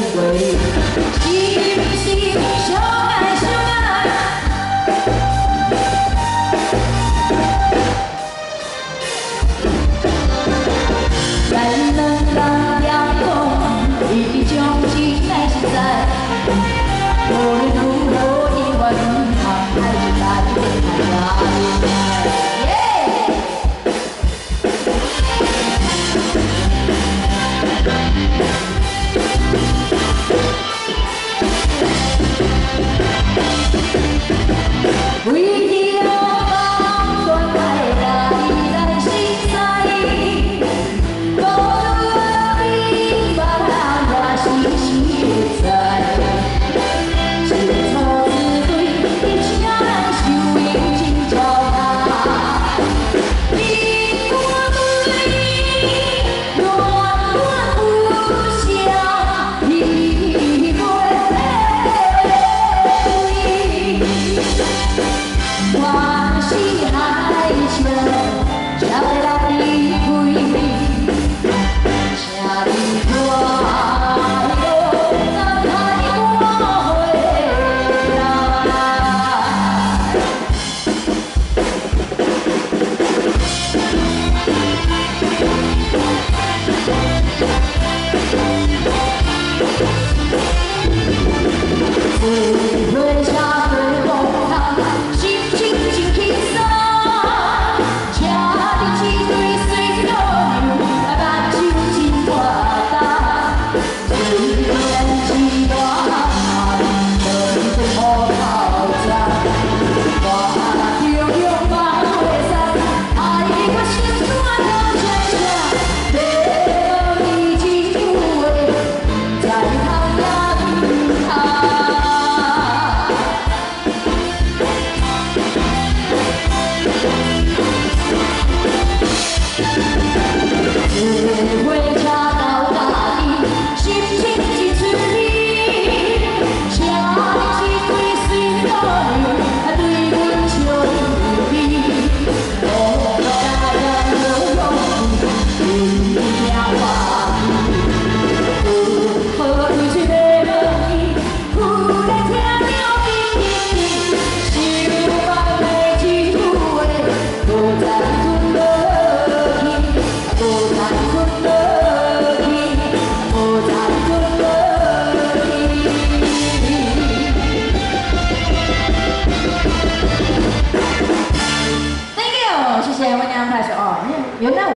the. We Shout it. 原来